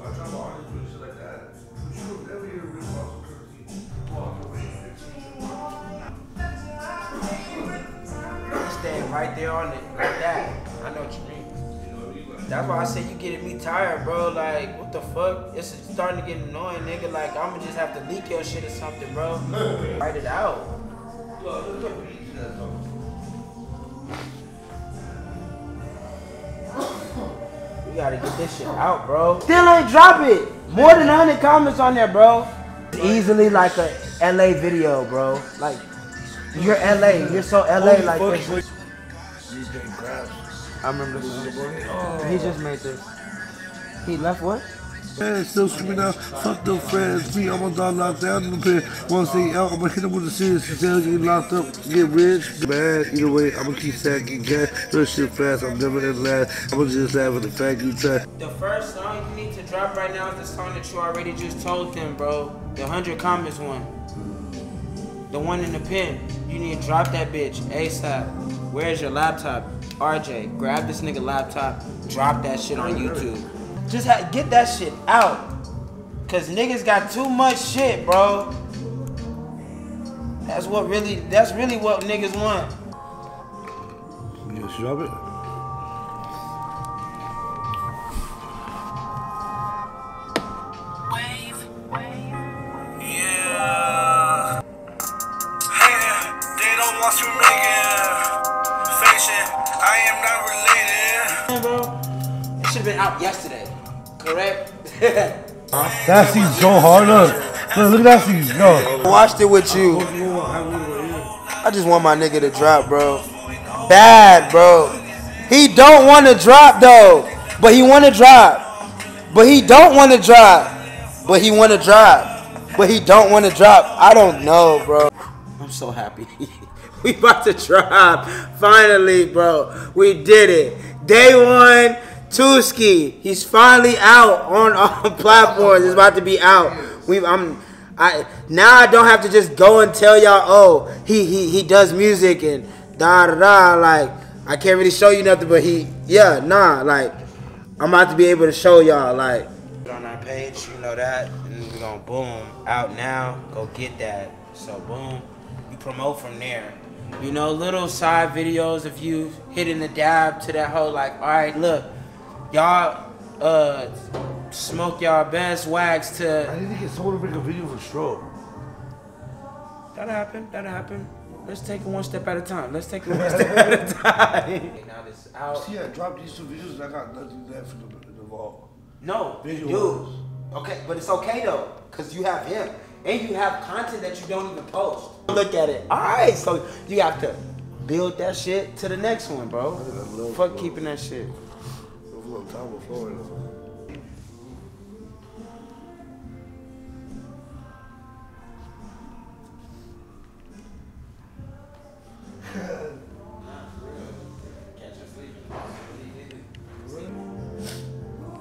So I try to artists shit like that. But you will never hear Rick Ross or Curtis walk away Staying right there on it, like that. I know what you mean. That's why I say you getting me tired, bro. Like, what the fuck? It's starting to get annoying, nigga. Like, I'ma just have to leak your shit or something, bro. Write it out. Gotta get this shit out, bro. Still ain't drop it. More than 100 comments on there, bro. Easily like a LA video, bro. Like, you're LA. You're so LA like this. I remember this. He just made this. He left what? Man, still screaming out, fuck them friends. Me, I'm gonna locked down in the pen. Wanna stay out, I'm gonna hit them with the serious details, get locked up, get rich. Man, either way, I'm gonna keep stacking gas. Real shit fast, I'm never in last. I'm gonna just laugh at the fact you try. The first song you need to drop right now is the song that you already just told them, bro. The 100 comments one. The one in the pen. You need to drop that bitch ASAP. Where's your laptop? RJ, grab this nigga laptop, drop that shit on YouTube. Just ha- get that shit out. Cause niggas got too much shit, bro. That's what really, that's really what niggas want. You just drop it? Yeah. Hey, they don't want you making fashion. I am not related. bro. It should have been out yesterday. Correct? That seems so hard. Look, look, look at that scene. No. Watched it with you. I just want my nigga to drop, bro. Bad, bro. He don't want to drop though, but he want to drop. But he don't want to drop. But he want to drop. But he don't want to drop. I don't know, bro. I'm so happy. we about to drop. Finally, bro. We did it. Day one, Tuski. He's finally out on all platforms. It's about to be out. We I'm I now I don't have to just go and tell y'all, oh, he he he does music and da da da like I can't really show you nothing but he yeah, nah, like I'm about to be able to show y'all like on our page, you know that, and we're gonna boom out now. Go get that. So boom, you promote from there. You know, little side videos of you hitting the dab to that whole like, all right, look, y'all uh smoke y'all best wax to I need to get someone to make a video for Stroke. That'll happen. That'll happen. Let's take it one step at a time. Let's take it one step at a time. now this out. See, I dropped these two videos and I got nothing left for the, in the vault. No, Visuals. dude. Okay, but it's okay though, cause you have him, and you have content that you don't even post. Look at it. All right, so you have to build that shit to the next one, bro. think I love Fuck keeping that shit. It was a little time before.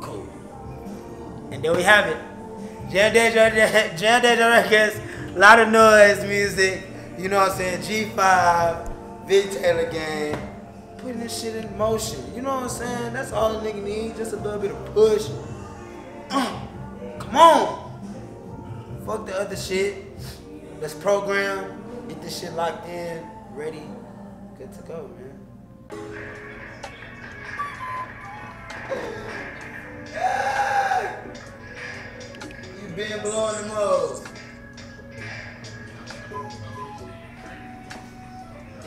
Cool. And there we have it. Jam Dejo, Jam Dejo Records, a lot of noise music. You know what I'm saying? G5, Big Taylor Gang, putting this shit in motion. You know what I'm saying? That's all a nigga need, just a little bit of push. Uh, come on. Fuck the other shit. Let's program, get this shit locked in, ready, good to go, man. You been blowing the up.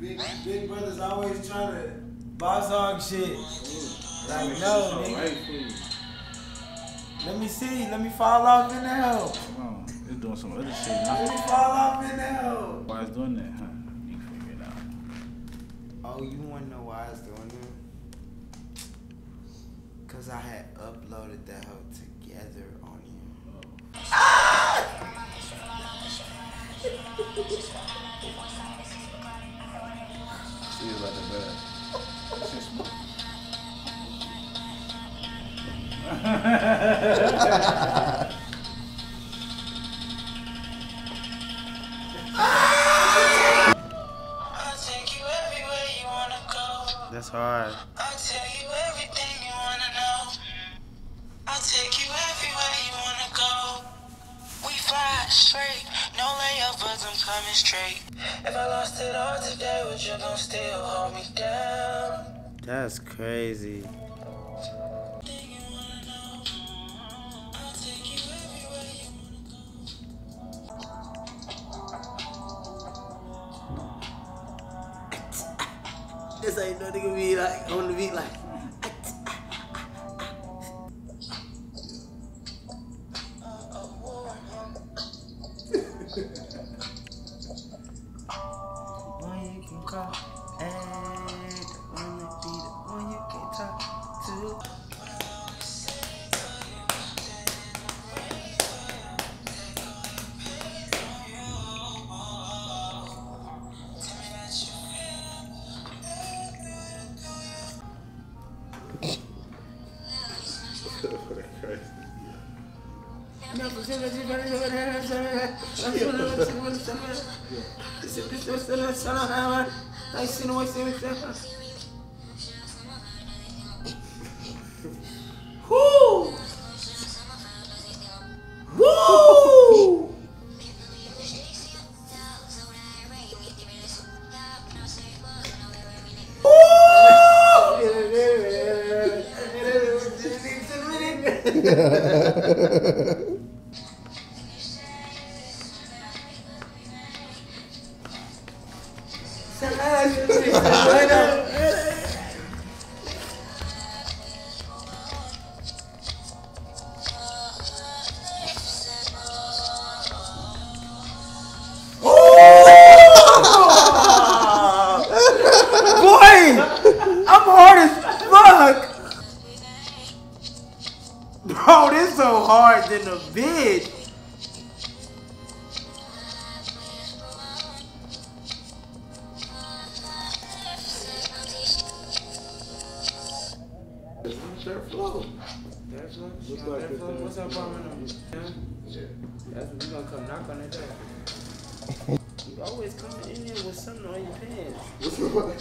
Big, big brother's always trying to boss hog shit. Like, no, nigga. Let me see. Let me fall off in the hell. Oh, it's doing some other shit Let me fall off in the hell. Why it's doing that, huh? You can figure it out. Oh, you want to know why it's doing that? Cause I had uploaded that hoe together That's hard. I'll tell you everything you wanna know. I'll take you everywhere you wanna go. We fly straight, no layovers, I'm coming straight. If I lost it all today, would you gon' still hold me down? That's crazy. This ain't no nigga be like on the beat like. Uh, One Woo! Woo! Boy, what, Looks like that's it, what- uh, what's up, Bomber? Yeah. That's what we gonna come knock on that door. You always coming in here with something on your pants. What's wrong?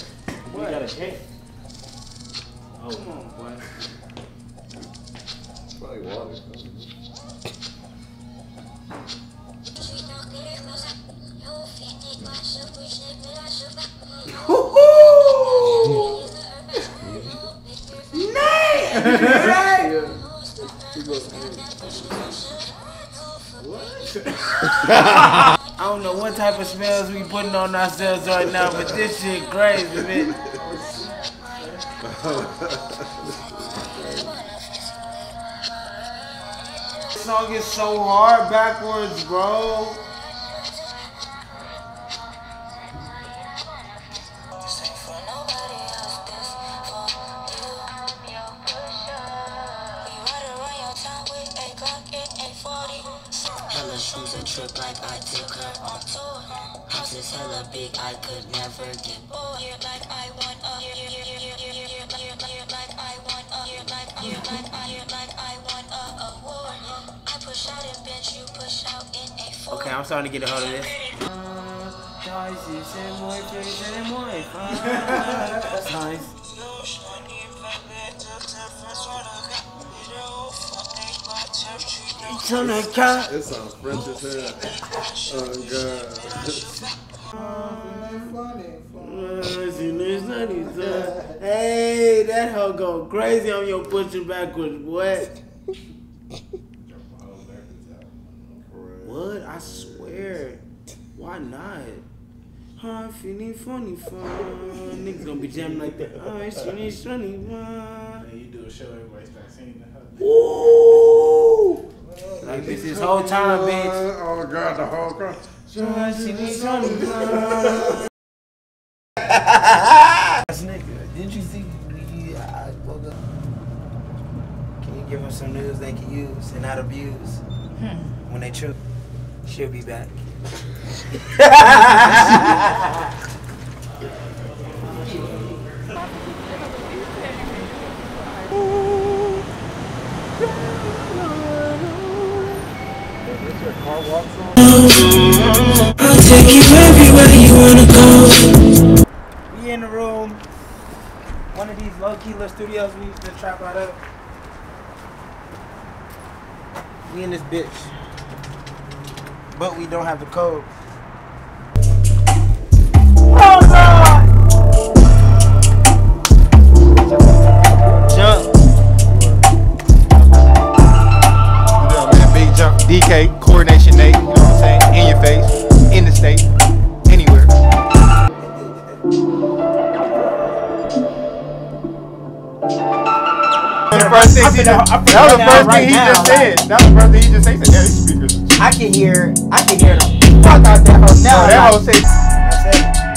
You got a cake? Oh, Come on, boy. Probably water. I don't know what type of smells we putting on ourselves right now, but this shit crazy, man. This song is so hard backwards, bro. Hella big, I could never get bored. Here like I want uh, a here, here, here, here, here, like I want a here, like I, uh, here, like I, here, like I want uh, a award. I push out in bench, you push out in a four. Okay, I'm starting to get a hold of this. Turn that car. It sounds French as hell. Oh god. Hey, that hoe go crazy on your pushing backwards, boy. What? I swear. Why not? Huh, feeling funny fun. Niggas gonna be jamming like that. Oh, it's funny, funny fun. And you do a show, everybody start singing the hook. Ooh! Like this is whole time, bitch. Oh god, the whole crowd. Nigga, didn't you see? I woke up. Can you give them some news they can use and not abuse hmm. when they choose. She'll be back. I'll take you everywhere you wanna go. We in the room. One of these low key little studios we used to trap out of. We in this bitch. But we don't have the code. Oh God! DK, coordination Nate, you know what I'm saying? In your face, in the state, anywhere. The first thing he just- that was the first thing he just said. That was the first thing he just said. Yeah, these speakers. I can hear, I can hear the fuck out that now. Oh, that whole say,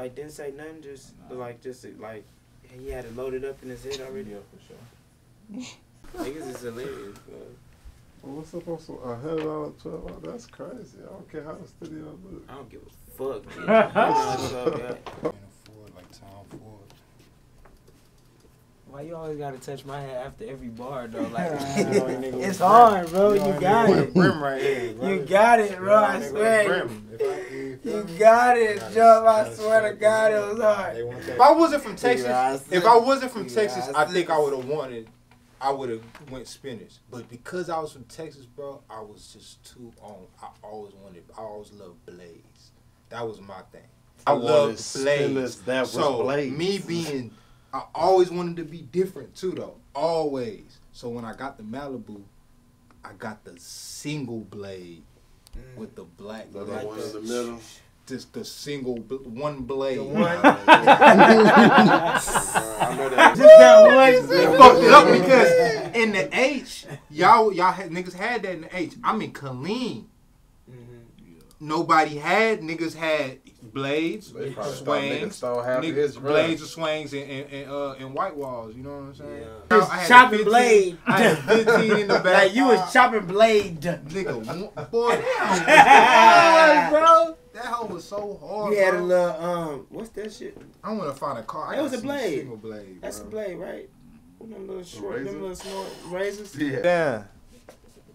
like, Like didn't say nothing. Just like just like he had it loaded up in his head already. yeah, for sure. Niggas is hilarious, bro. What's supposed to a hundred dollar twelve? hour? That's crazy. I don't care how the studio look. I don't give a fuck. bitch. I know it's all right. like Tom Ford. Why you always gotta touch my head after every bar though? Like You know, a nigga it's hard, bro. know, You got it. Brim right here, bro. You got it, bro. You know, a I nigga swear. Brim. If I- you feel You me? got it, Gotta- Joe. I swear to God, it was hard. They want that. If I wasn't from Texas, if I wasn't from Texas, I think I would have wanted. I would have went spinach, but because I was from Texas, bro, I was just too on. I always wanted. I always loved Blaze. That was my thing. I, I loved wanted Blaze. that was so Blaze. me being, I always wanted to be different too, though. Always. So when I got the Malibu, I got the single blade Mm. with the black. The like one in the- the middle. Just the single one blade. The one. I know that. Just that one. They fucked it up because in the H, y'all y'all had niggas had that in the H. I'm in Killeen. Nobody had niggas had blades, They probably thought niggas swings, stole half of niggas- his blades or swings and and, and, uh, and white walls. You know what I'm saying? Yeah. I had Chopping 15 blade. I had 15 in the back. Like you was chopping blade. nigga, boy, that hoe was bro. That hoe was so hard. You had a little um, what's that shit? I want to find a car. I That was a blade. Single blade. That's a blade, right? With them little short, razor? them little small razors. Yeah. Yeah.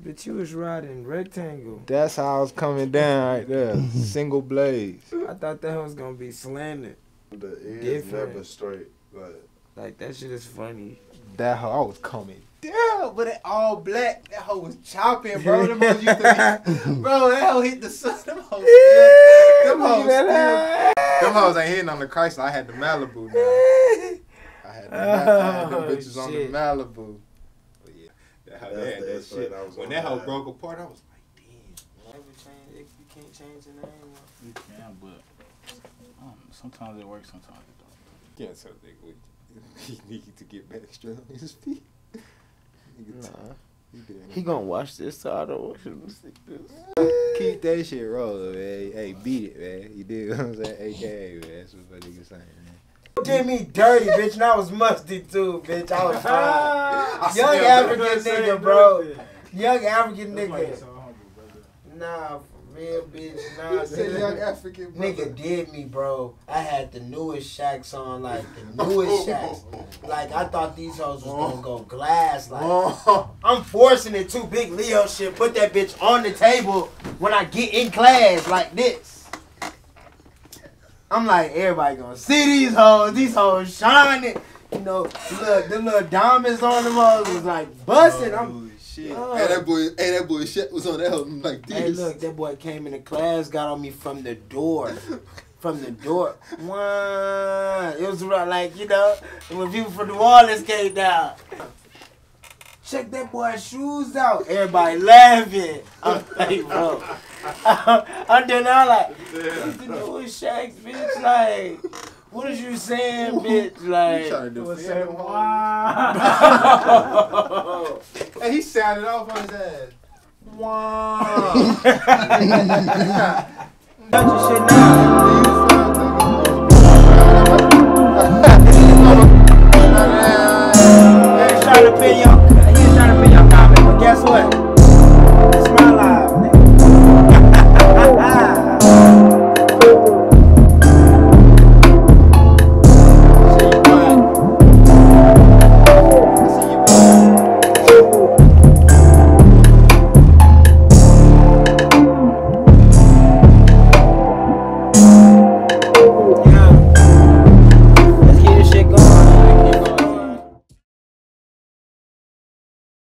But you was riding rectangle. That's how I was coming down right there. Single blades. I thought that was gonna be slanted. The ends Different. never straight. Like Like that shit is funny. That hoe, I was coming down, but it all black. That hoe was chopping, bro. Them hoes used to be, bro. That hoe hit the sun. Them hoes still, them hoes still, them hoes ain't hitting on the Chrysler. I had the Malibu now. I had, the, I had them Oh, bitches on the. Malibu. But yeah, that That's they that shit. I was When that hoe broke apart, I was like, damn. Never change. If you can't change the name. You can, but I sometimes it works, sometimes it don't. Can't tell nigga what he need to get back straight on his feet. Nigga, Nah. he. He gonna watch this, so I don't want him to see this. Keep that shit rolling, man. Hey, beat it, man. You dig what I'm saying? AKA, man. That's what my nigga saying, man. Did me dirty, bitch, and I was musty too, bitch. I was fine. Young African that. nigga, bro. Young African That's why you nigga. so. Nah, for real, bitch. Nah, He said young. African brother. Nigga did me, bro. I had the newest Shaqs on, like the newest Shaqs. Like I thought these hoes was gonna go glass. Like I'm forcing it too. Big Leo shit. Put that bitch on the table when I get in class like this. I'm like, everybody gonna see these hoes. These hoes shining. You know, look, the little diamonds on them hoes was like busting. I'm, Holy shit. Oh. Hey, that boy, hey, that boy shit was on that hoe like this. hey, look, that boy came into class, got on me from the door. from the door. One. It was like, you know, when people from New Orleans came down check that boy's shoes out. Everybody laughing. I'm like, bro. I'm there now like, what's the newest Shaq, bitch? Like, what is you saying, bitch? Like, you trying to? Wow. hey, he sounded off on his ass. Wow. That's your shit now. Hey, shot opinion.